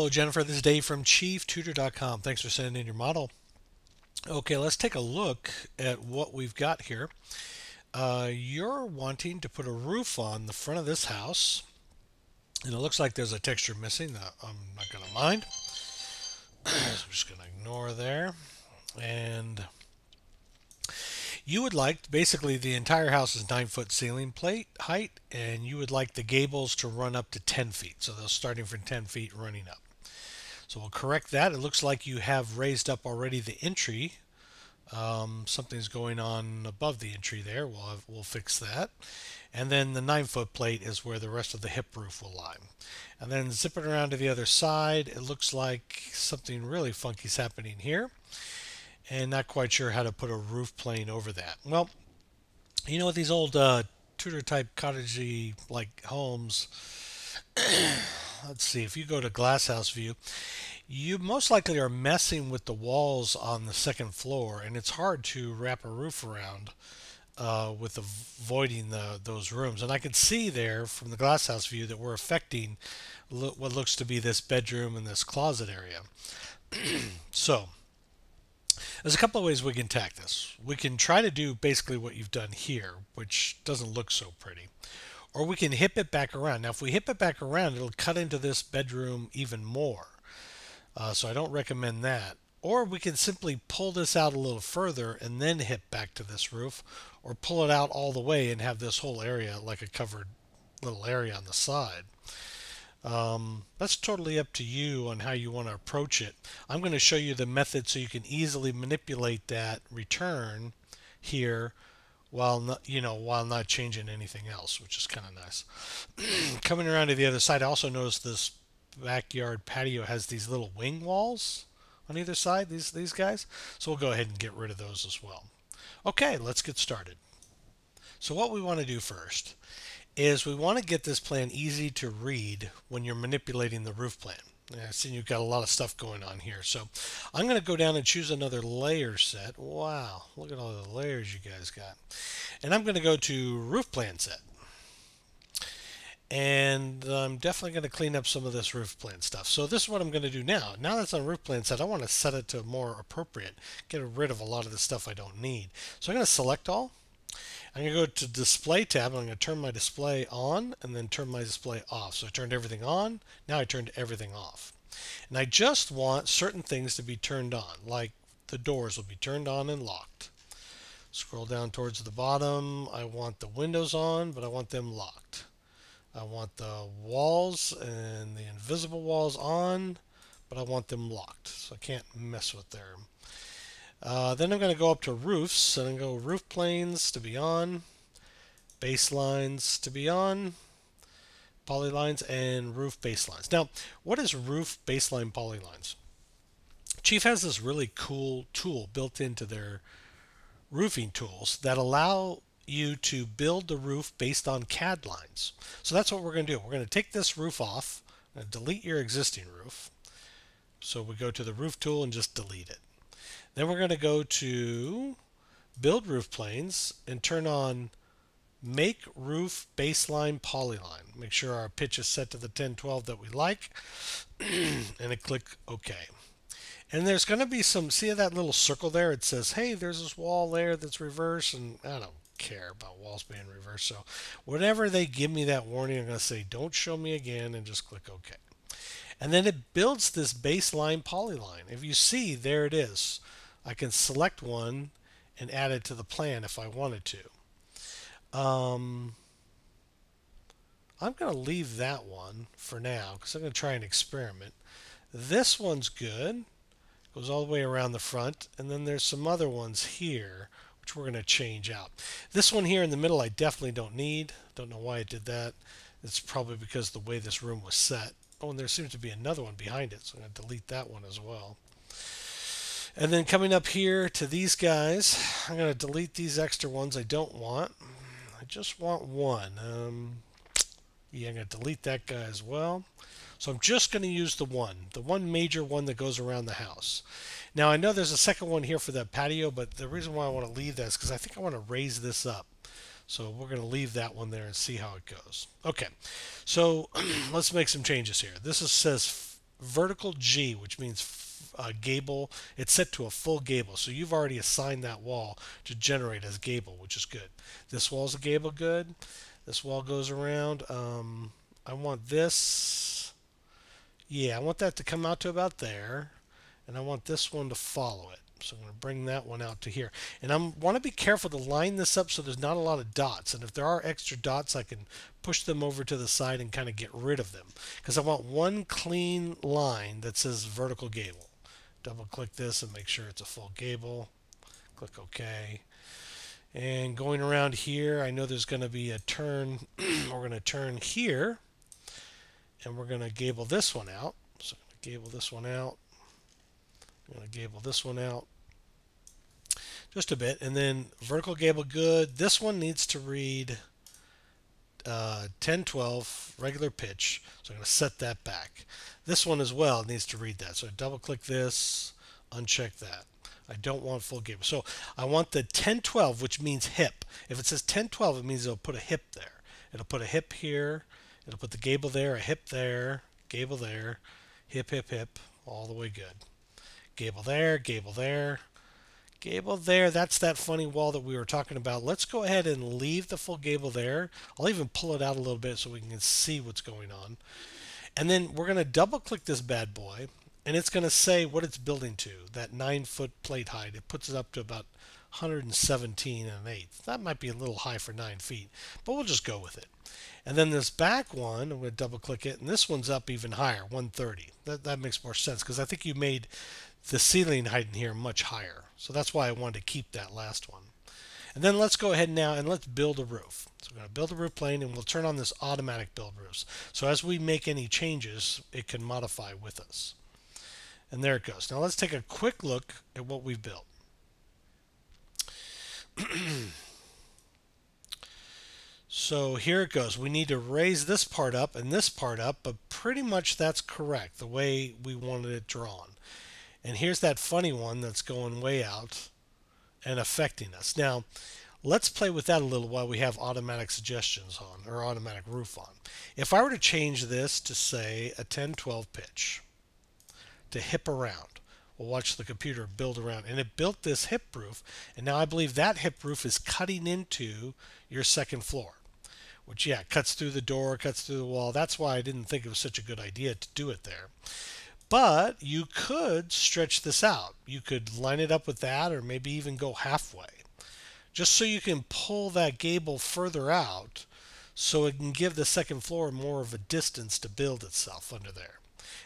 Hello, Jennifer. This is Dave from ChiefTutor.com. Thanks for sending in your model. Okay, let's take a look at what we've got here. Uh, you're wanting to put a roof on the front of this house, and it looks like there's a texture missing. That I'm not going to mind. so I'm just going to ignore there. And you would like basically the entire house is nine foot ceiling plate height, and you would like the gables to run up to 10 feet. So they're starting from 10 feet running up. So we'll correct that. It looks like you have raised up already the entry. Um, something's going on above the entry there. We'll, have, we'll fix that. And then the 9 foot plate is where the rest of the hip roof will lie. And then zip it around to the other side. It looks like something really funky is happening here. And not quite sure how to put a roof plane over that. Well, you know what these old uh, Tudor type cottagey like homes let's see, if you go to glasshouse view, you most likely are messing with the walls on the second floor, and it's hard to wrap a roof around uh, with avoiding the, those rooms. And I can see there from the glasshouse view that we're affecting lo what looks to be this bedroom and this closet area. so, there's a couple of ways we can attack this. We can try to do basically what you've done here, which doesn't look so pretty or we can hip it back around. Now, if we hip it back around, it'll cut into this bedroom even more. Uh, so I don't recommend that. Or we can simply pull this out a little further and then hip back to this roof, or pull it out all the way and have this whole area like a covered little area on the side. Um, that's totally up to you on how you want to approach it. I'm going to show you the method so you can easily manipulate that return here while not, you know while not changing anything else, which is kind of nice. Coming around to the other side, I also noticed this backyard patio has these little wing walls on either side. These these guys, so we'll go ahead and get rid of those as well. Okay, let's get started. So what we want to do first is we want to get this plan easy to read when you're manipulating the roof plan. I see you've got a lot of stuff going on here. So I'm going to go down and choose another layer set. Wow, look at all the layers you guys got. And I'm going to go to roof plan set. And I'm definitely going to clean up some of this roof plan stuff. So this is what I'm going to do now. Now that's on roof plan set, I want to set it to more appropriate. Get rid of a lot of the stuff I don't need. So I'm going to select all. I'm going to go to display tab. I'm going to turn my display on and then turn my display off. So I turned everything on. Now I turned everything off. And I just want certain things to be turned on, like the doors will be turned on and locked. Scroll down towards the bottom. I want the windows on, but I want them locked. I want the walls and the invisible walls on, but I want them locked. So I can't mess with them. Uh, then I'm going to go up to roofs and go roof planes to be on, baselines to be on, polylines, and roof baselines. Now, what is roof baseline polylines? Chief has this really cool tool built into their roofing tools that allow you to build the roof based on CAD lines. So that's what we're going to do. We're going to take this roof off and delete your existing roof. So we go to the roof tool and just delete it. Then we're going to go to build roof planes and turn on make roof baseline polyline. Make sure our pitch is set to the 1012 that we like and then click OK. And there's going to be some, see that little circle there? It says, hey, there's this wall there that's reverse and I don't care about walls being reversed. So whenever they give me that warning, I'm going to say, don't show me again and just click OK. And then it builds this baseline polyline. If you see, there it is. I can select one and add it to the plan if I wanted to. Um, I'm going to leave that one for now because I'm going to try an experiment. This one's good. Goes all the way around the front. And then there's some other ones here we're going to change out. This one here in the middle I definitely don't need. Don't know why I did that. It's probably because the way this room was set. Oh, and there seems to be another one behind it, so I'm going to delete that one as well. And then coming up here to these guys, I'm going to delete these extra ones I don't want. I just want one. Um, yeah, I'm going to delete that guy as well. So I'm just going to use the one, the one major one that goes around the house. Now I know there's a second one here for that patio, but the reason why I want to leave that is because I think I want to raise this up. So we're going to leave that one there and see how it goes. Okay, so let's make some changes here. This is, says vertical G, which means uh, gable. It's set to a full gable. So you've already assigned that wall to generate as gable, which is good. This wall's a gable good. This wall goes around. Um, I want this. Yeah, I want that to come out to about there. And I want this one to follow it. So I'm going to bring that one out to here. And I want to be careful to line this up so there's not a lot of dots. And if there are extra dots, I can push them over to the side and kind of get rid of them. Because I want one clean line that says vertical gable. Double click this and make sure it's a full gable. Click OK. And going around here, I know there's going to be a turn. we're going to turn here. And we're going to gable this one out. So I'm going to gable this one out. I'm going to gable this one out just a bit. And then vertical gable good. This one needs to read uh, 10, 12, regular pitch. So I'm going to set that back. This one as well needs to read that. So I double click this, uncheck that. I don't want full gable. So I want the 10, 12, which means hip. If it says 10, 12, it means it'll put a hip there. It'll put a hip here. It'll put the gable there, a hip there, gable there, hip, hip, hip, all the way good. Gable there, gable there, gable there. That's that funny wall that we were talking about. Let's go ahead and leave the full gable there. I'll even pull it out a little bit so we can see what's going on. And then we're going to double click this bad boy and it's going to say what it's building to, that 9 foot plate height. It puts it up to about 117 and an eighth. That might be a little high for 9 feet, but we'll just go with it. And then this back one, I'm going to double click it, and this one's up even higher, 130. That, that makes more sense because I think you made the ceiling height in here much higher. So that's why I wanted to keep that last one. And then let's go ahead now and let's build a roof. So we're going to build a roof plane and we'll turn on this automatic build roofs. So as we make any changes, it can modify with us. And there it goes. Now let's take a quick look at what we've built. So here it goes. We need to raise this part up and this part up, but pretty much that's correct, the way we wanted it drawn. And here's that funny one that's going way out and affecting us. Now, let's play with that a little while we have automatic suggestions on, or automatic roof on. If I were to change this to, say, a 10-12 pitch, to hip around, we'll watch the computer build around. And it built this hip roof, and now I believe that hip roof is cutting into your second floor which yeah cuts through the door cuts through the wall that's why i didn't think it was such a good idea to do it there but you could stretch this out. You could line it up with that or maybe even go halfway. Just so you can pull that gable further out so it can give the second floor more of a distance to build itself under there.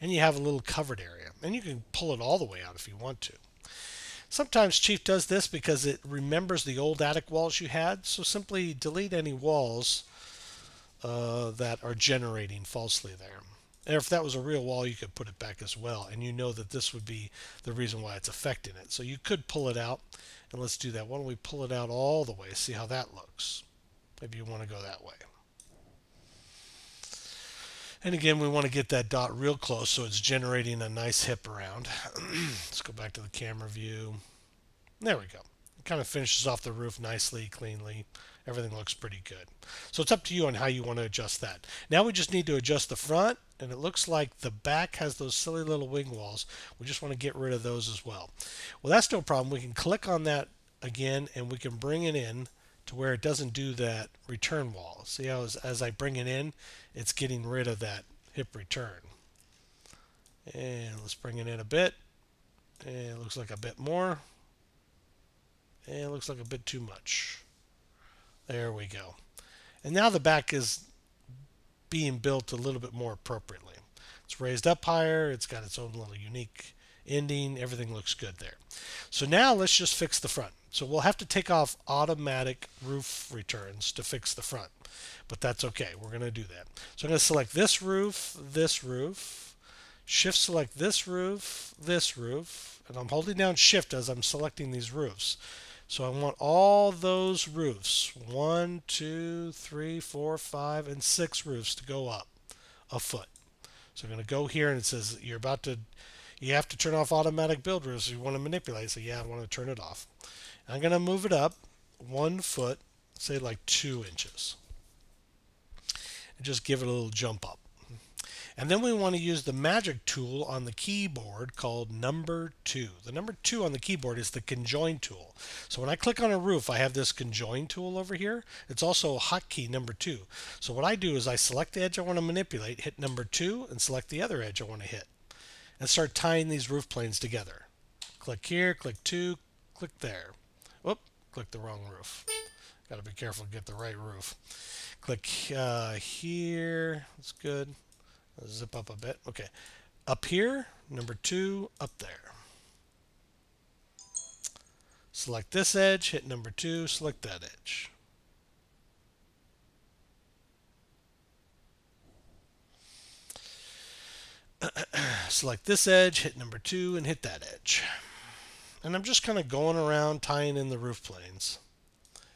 And you have a little covered area. And you can pull it all the way out if you want to. Sometimes Chief does this because it remembers the old attic walls you had, so simply delete any walls uh, that are generating falsely there. If that was a real wall, you could put it back as well. And you know that this would be the reason why it's affecting it. So you could pull it out. And let's do that. Why don't we pull it out all the way, see how that looks. Maybe you want to go that way. And again, we want to get that dot real close so it's generating a nice hip around. let's go back to the camera view. There we go. It kind of finishes off the roof nicely, cleanly everything looks pretty good. So it's up to you on how you want to adjust that. Now we just need to adjust the front and it looks like the back has those silly little wing walls. We just want to get rid of those as well. Well, that's no problem. We can click on that again and we can bring it in to where it doesn't do that return wall. See how as, as I bring it in, it's getting rid of that hip return. And let's bring it in a bit. And it looks like a bit more. And it looks like a bit too much. There we go. And now the back is being built a little bit more appropriately. It's raised up higher. It's got its own little unique ending. Everything looks good there. So now let's just fix the front. So we'll have to take off automatic roof returns to fix the front. But that's okay. We're going to do that. So I'm going to select this roof, this roof, shift select this roof, this roof, and I'm holding down shift as I'm selecting these roofs. So I want all those roofs, one, two, three, four, five, and six roofs to go up a foot. So I'm going to go here and it says you're about to, you have to turn off automatic build roofs. You want to manipulate. So yeah, I want to turn it off. I'm going to move it up one foot, say like two inches. And just give it a little jump up. And then we want to use the magic tool on the keyboard called number two. The number two on the keyboard is the conjoin tool. So when I click on a roof, I have this conjoin tool over here. It's also a hotkey number two. So what I do is I select the edge I want to manipulate, hit number two, and select the other edge I want to hit. And start tying these roof planes together. Click here, click two, click there. Whoop, click the wrong roof. Got to be careful to get the right roof. Click uh, here. That's good. Zip up a bit. Okay. Up here, number two, up there. Select this edge, hit number two, select that edge. select this edge, hit number two, and hit that edge. And I'm just kind of going around tying in the roof planes.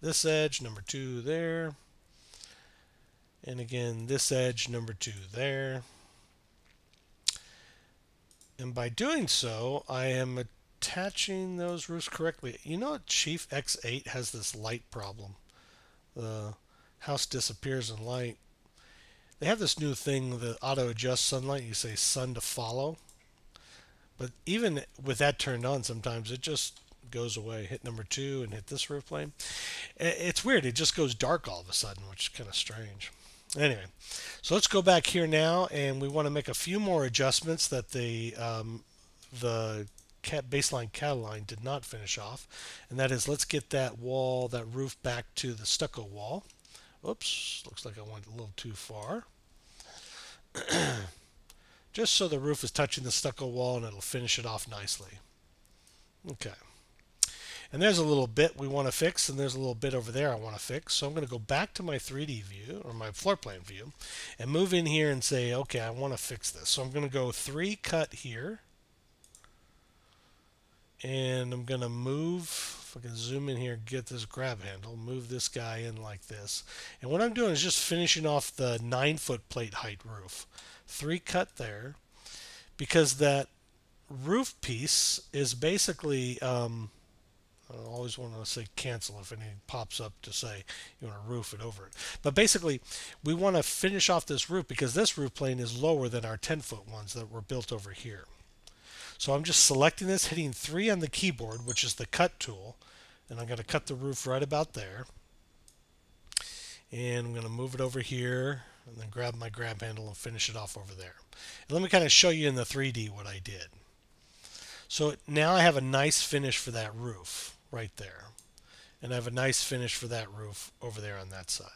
This edge, number two there. And again, this edge, number two there. And by doing so, I am attaching those roofs correctly. You know, Chief X8 has this light problem. The house disappears in light. They have this new thing that auto adjusts sunlight. You say sun to follow. But even with that turned on, sometimes it just goes away. Hit number two and hit this roof plane. It's weird. It just goes dark all of a sudden, which is kind of strange. Anyway, so let's go back here now, and we want to make a few more adjustments that the um, the CAD baseline Cataline did not finish off, and that is let's get that wall, that roof back to the stucco wall. Oops, looks like I went a little too far. Just so the roof is touching the stucco wall and it'll finish it off nicely. Okay. And there's a little bit we want to fix, and there's a little bit over there I want to fix. So I'm going to go back to my 3D view, or my floor plan view, and move in here and say, okay, I want to fix this. So I'm going to go 3 cut here, and I'm going to move, if I can zoom in here, get this grab handle, move this guy in like this. And what I'm doing is just finishing off the 9 foot plate height roof. 3 cut there, because that roof piece is basically... Um, I always want to say cancel if anything pops up to say you want to roof it over it. But basically, we want to finish off this roof because this roof plane is lower than our 10 foot ones that were built over here. So I'm just selecting this, hitting 3 on the keyboard, which is the cut tool, and I'm going to cut the roof right about there. And I'm going to move it over here and then grab my grab handle and finish it off over there. And let me kind of show you in the 3D what I did. So now I have a nice finish for that roof right there. And I have a nice finish for that roof over there on that side.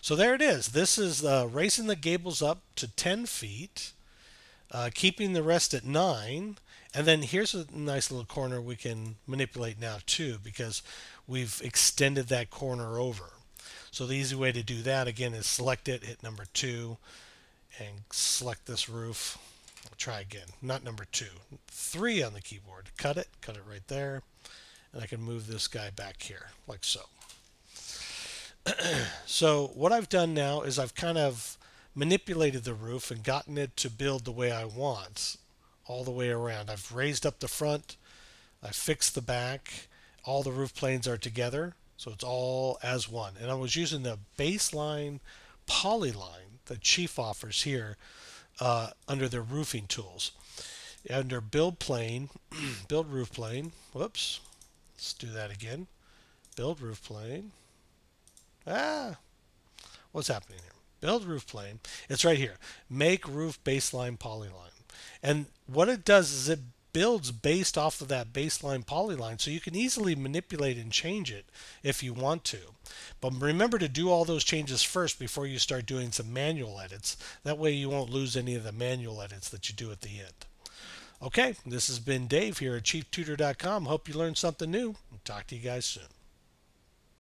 So there it is. This is uh, raising the gables up to 10 feet, uh, keeping the rest at 9. And then here's a nice little corner we can manipulate now too because we've extended that corner over. So the easy way to do that again is select it, hit number 2, and select this roof. I'll try again. Not number 2. 3 on the keyboard. Cut it. Cut it right there and I can move this guy back here like so. so what I've done now is I've kind of manipulated the roof and gotten it to build the way I want all the way around. I've raised up the front, I fixed the back, all the roof planes are together, so it's all as one. And I was using the baseline polyline that Chief offers here uh, under their roofing tools. Under build plane, build roof plane, whoops, Let's do that again. Build roof plane. Ah, what's happening here? Build roof plane. It's right here. Make roof baseline polyline. And what it does is it builds based off of that baseline polyline so you can easily manipulate and change it if you want to. But remember to do all those changes first before you start doing some manual edits. That way you won't lose any of the manual edits that you do at the end. Okay, this has been Dave here at chieftutor.com. Hope you learned something new. Talk to you guys soon.